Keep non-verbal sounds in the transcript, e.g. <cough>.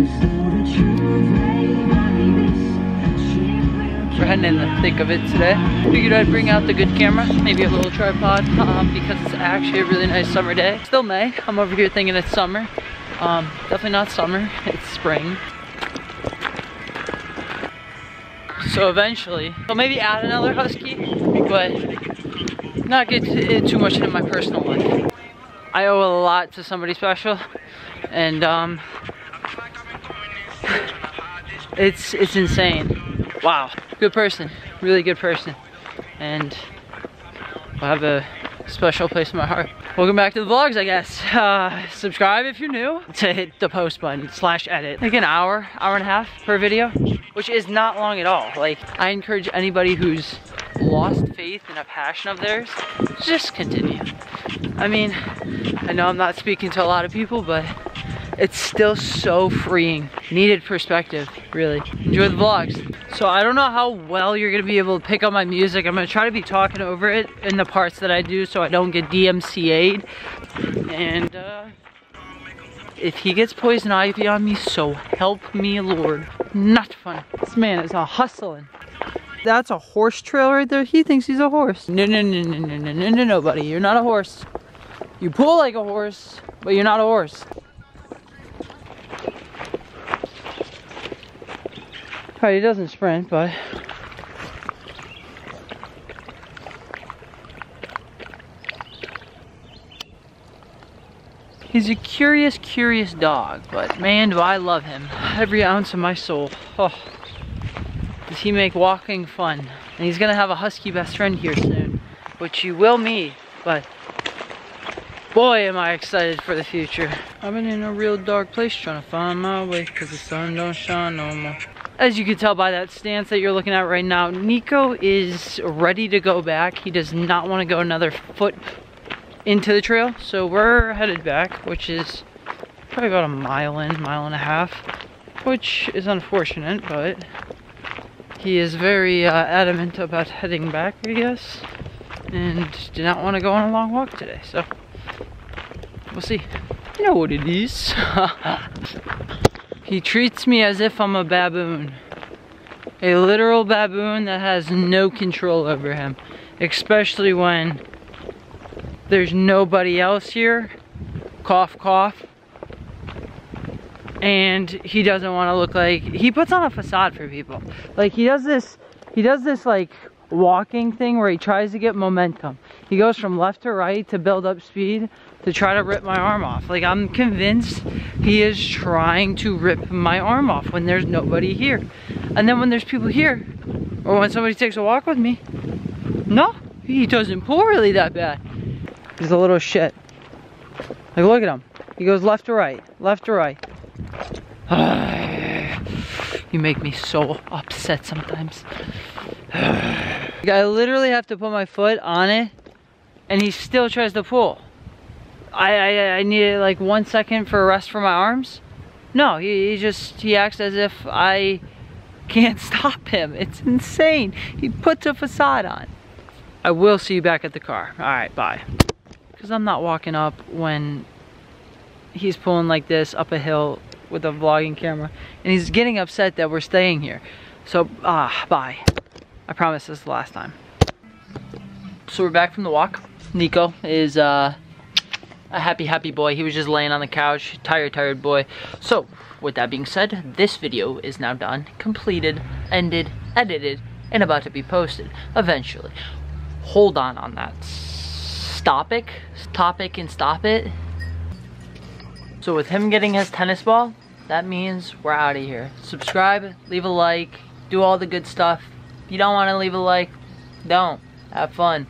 We're heading in the thick of it today. Figured I'd bring out the good camera, maybe a little tripod, um, because it's actually a really nice summer day. Still May. I'm over here thinking it's summer. Um, definitely not summer, it's spring. So eventually, I'll maybe add another husky, but not get too much into my personal life. I owe a lot to somebody special, and um, it's it's insane. Wow, good person, really good person, and I have a special place in my heart. Welcome back to the vlogs, I guess. <laughs> Uh, subscribe if you're new to hit the post button slash edit. Like an hour, hour and a half per video, which is not long at all. Like, I encourage anybody who's lost faith in a passion of theirs, just continue. I mean, I know I'm not speaking to a lot of people, but it's still so freeing. Needed perspective, really. Enjoy the vlogs. So I don't know how well you're gonna be able to pick up my music. I'm gonna try to be talking over it in the parts that I do so I don't get DMCA'd. And uh, if he gets poison ivy on me, so help me Lord. Not fun. This man is a hustling. That's a horse trail right there. He thinks he's a horse. No, no, no, no, no, no, no, no, buddy. You're not a horse. You pull like a horse, but you're not a horse. Right, he doesn't sprint, but He's a curious, curious dog, but man, do I love him. Every ounce of my soul. Oh, does he make walking fun. And he's gonna have a husky best friend here soon, which you will meet, but boy, am I excited for the future. I've been in a real dark place trying to find my way, cause the sun don't shine no more. As you can tell by that stance that you're looking at right now, Niko is ready to go back. He does not want to go another foot into the trail. So we're headed back, which is probably about a mile in, mile and a half, which is unfortunate, but he is very uh, adamant about heading back, I guess, and did not want to go on a long walk today, so we'll see. You know what it is. <laughs> He treats me as if I'm a baboon. A literal baboon that has no control over him. Especially when there's nobody else here. Cough, cough. And he doesn't want to look like, he puts on a facade for people. Like he does this, he does this like walking thing where he tries to get momentum. He goes from left to right to build up speed to try to rip my arm off. Like I'm convinced he is trying to rip my arm off when there's nobody here. And then when there's people here, or when somebody takes a walk with me, no, he doesn't pull really that bad. He's a little shit. Like look at him. He goes left to right, left to right. <sighs> you make me so upset sometimes. <sighs> I literally have to put my foot on it and he still tries to pull. I, I, I like one second for rest for my arms. No, he, he just, he acts as if I can't <laughs> stop him. It's insane. He puts a facade on. I will see you back at the car. All right, bye. Because I'm not walking up when he's pulling like this up a hill with a vlogging camera. And he's getting upset that we're staying here. So, ah, bye. I promise this is the last time. So we're back from the walk. Niko is uh, a happy, happy boy. He was just laying on the couch, tired, tired boy. So, with that being said, this video is now done, completed, ended, edited, and about to be posted, eventually. Hold on on that stopic, topic and stop it. So with him getting his tennis ball, that means we're out of here. Subscribe, leave a like, do all the good stuff. You don't want to leave a like, don't. Have fun.